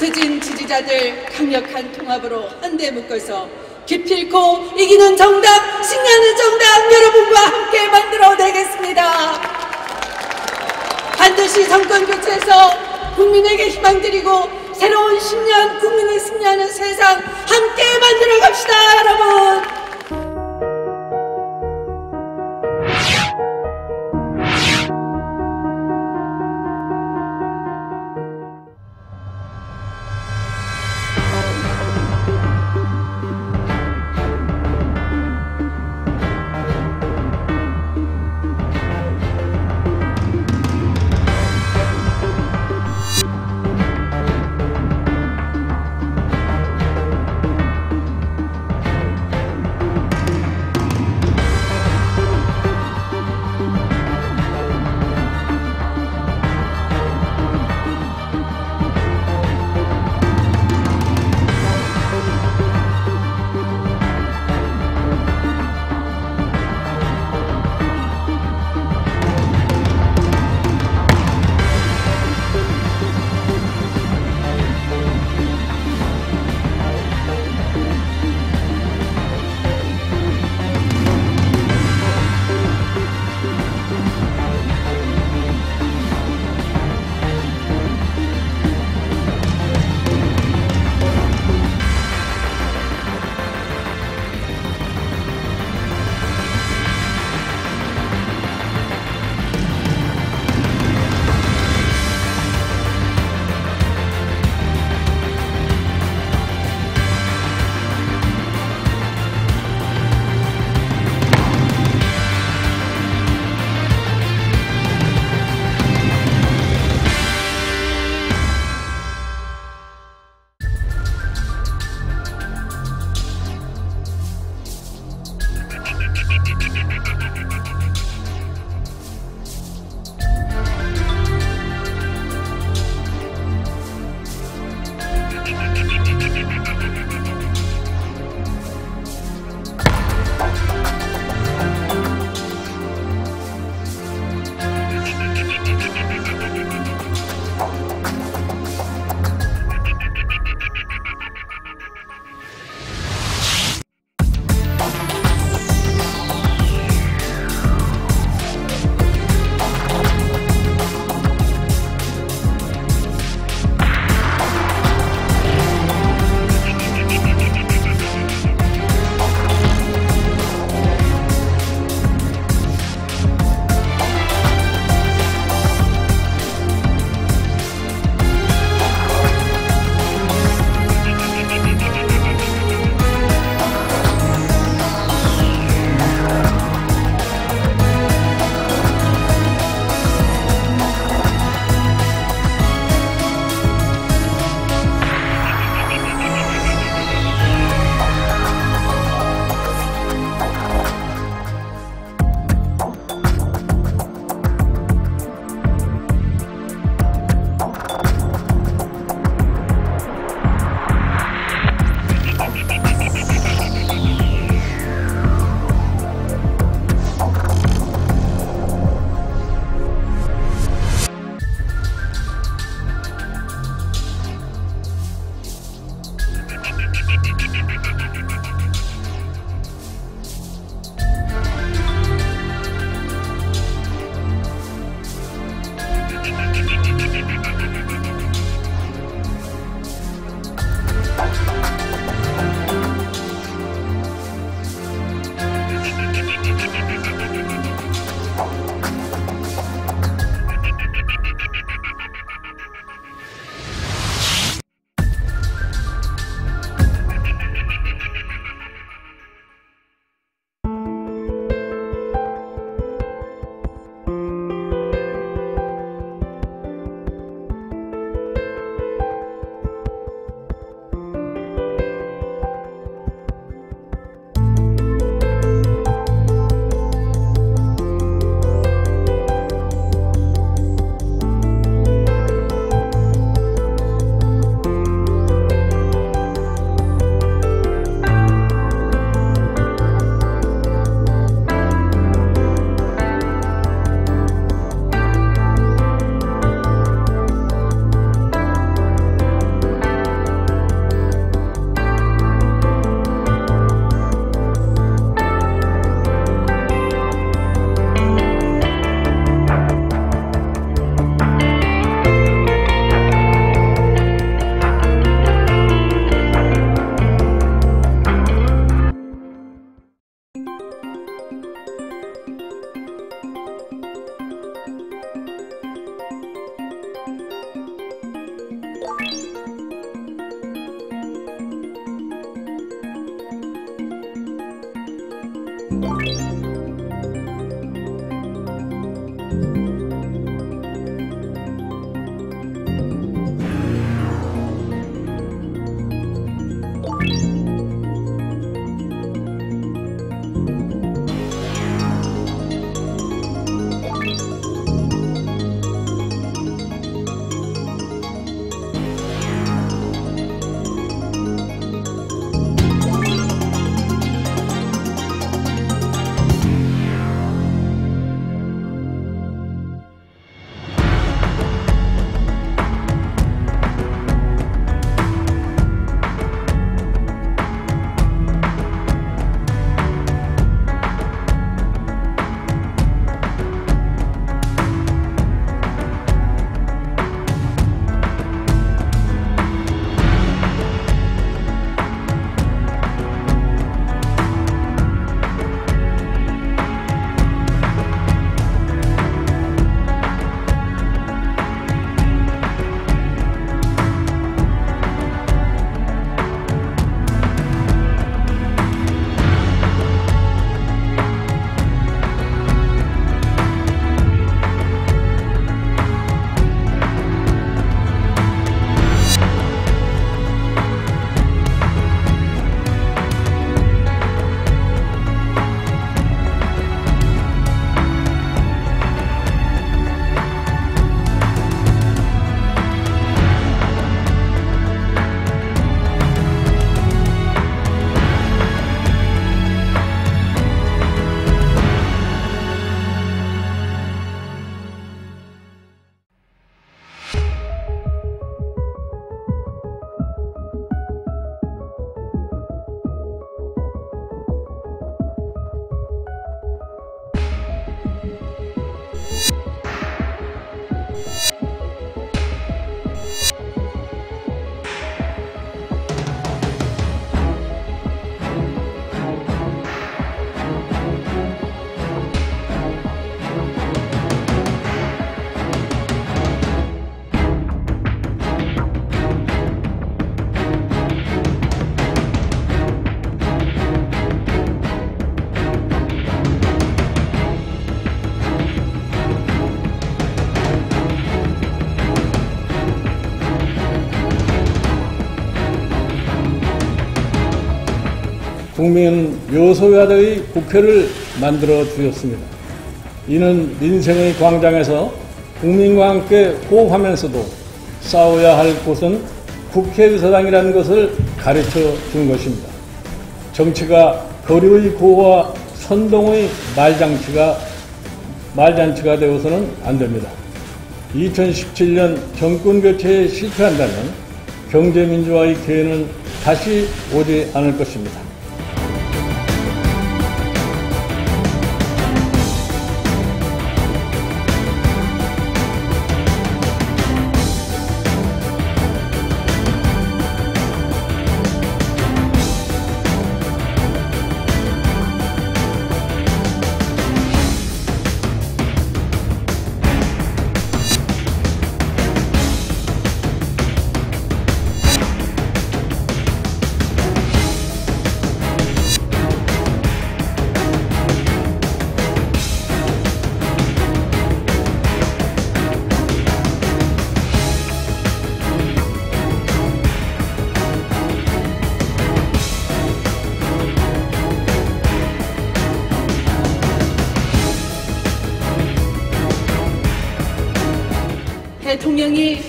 흩어진 지지자들 강력한 통합으로 한데 묶어서 기필코 이기는 정당, 승리하는 정당 여러분과 함께 만들어내겠습니다. 반드시 정권 교체해서 국민에게 희망 드리고 새로운 10년 국민이 승리하는 세상 함께 만들어 갑시다 Música 국민 요소야대의 국회를 만들어 주셨습니다. 이는 민생의 광장에서 국민과 함께 호흡하면서도 싸워야 할 곳은 국회의사당이라는 것을 가르쳐 준 것입니다. 정치가 거리의 고와 선동의 말장치가 말잔치가 되어서는 안 됩니다. 2017년 정권 교체에 실패한다면 경제민주화의 기회는 다시 오지 않을 것입니다. 대통령이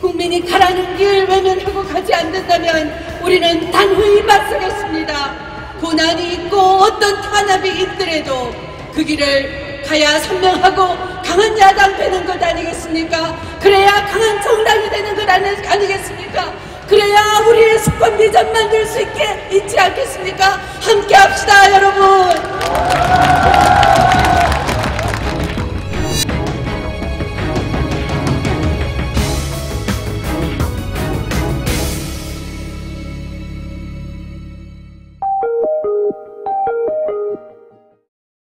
국민이 가라는 길 외면하고 가지 않는다면 우리는 단호히 맞서겠습니다. 고난이 있고 어떤 탄압이 있더라도 그 길을 가야 선명하고 강한 야당 되는 것 아니겠습니까? 그래야 강한 정당이 되는 것 아니, 아니겠습니까? 그래야 우리의 수권 비전 만들 수 있게 있지 않겠습니까? 함께 합시다 여러분!